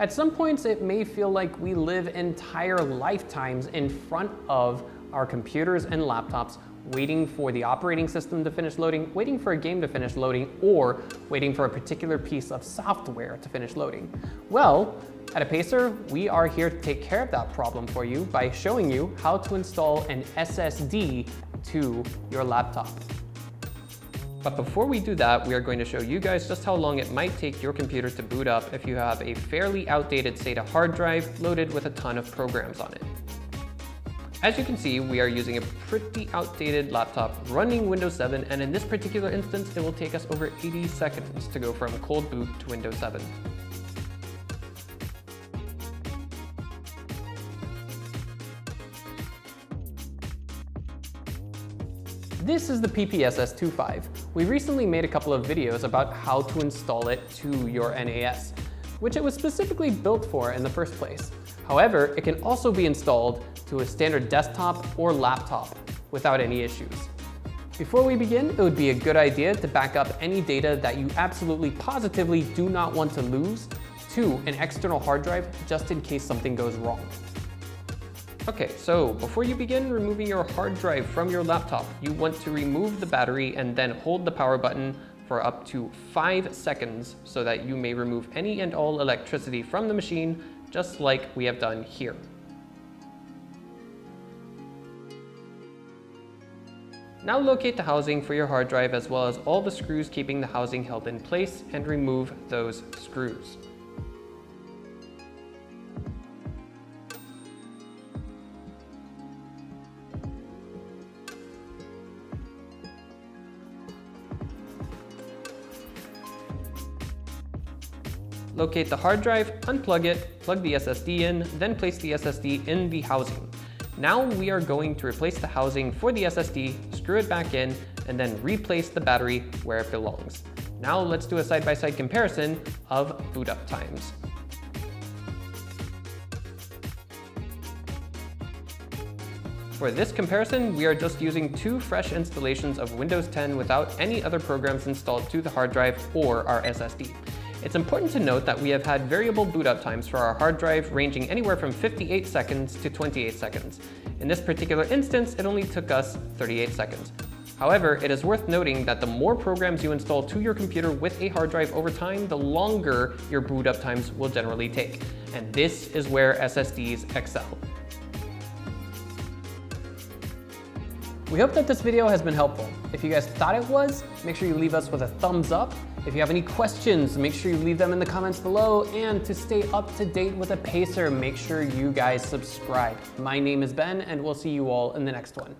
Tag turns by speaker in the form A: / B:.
A: At some points, it may feel like we live entire lifetimes in front of our computers and laptops waiting for the operating system to finish loading, waiting for a game to finish loading, or waiting for a particular piece of software to finish loading. Well, at Apacer, we are here to take care of that problem for you by showing you how to install an SSD to your laptop. But before we do that, we are going to show you guys just how long it might take your computer to boot up if you have a fairly outdated SATA hard drive loaded with a ton of programs on it. As you can see, we are using a pretty outdated laptop running Windows 7, and in this particular instance, it will take us over 80 seconds to go from cold boot to Windows 7. This is the PPSS25. We recently made a couple of videos about how to install it to your NAS, which it was specifically built for in the first place. However, it can also be installed to a standard desktop or laptop without any issues. Before we begin, it would be a good idea to back up any data that you absolutely positively do not want to lose to an external hard drive just in case something goes wrong. Okay, so before you begin removing your hard drive from your laptop, you want to remove the battery and then hold the power button for up to five seconds so that you may remove any and all electricity from the machine, just like we have done here. Now locate the housing for your hard drive as well as all the screws keeping the housing held in place and remove those screws. Locate the hard drive, unplug it, plug the SSD in, then place the SSD in the housing. Now we are going to replace the housing for the SSD, screw it back in, and then replace the battery where it belongs. Now let's do a side-by-side -side comparison of boot up times. For this comparison, we are just using two fresh installations of Windows 10 without any other programs installed to the hard drive or our SSD. It's important to note that we have had variable boot up times for our hard drive ranging anywhere from 58 seconds to 28 seconds. In this particular instance, it only took us 38 seconds. However, it is worth noting that the more programs you install to your computer with a hard drive over time, the longer your boot up times will generally take. And this is where SSDs excel. We hope that this video has been helpful. If you guys thought it was, make sure you leave us with a thumbs up. If you have any questions, make sure you leave them in the comments below. And to stay up to date with Apacer, make sure you guys subscribe. My name is Ben, and we'll see you all in the next one.